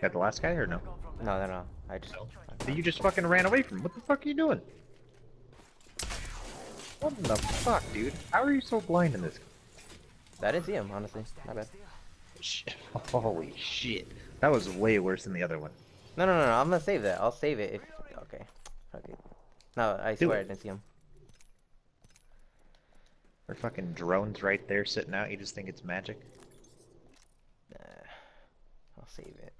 Got the last guy or no? No, no, no. I just. You just fucking ran away from him. What the fuck are you doing? What the fuck, dude? How are you so blind in this? That is him, honestly. My bad. Shit. Holy shit. That was way worse than the other one. No, no, no, no. I'm gonna save that. I'll save it if. Okay. Okay. No, I Do swear it. I didn't see him. There are fucking drones right there sitting out. You just think it's magic? Nah. I'll save it.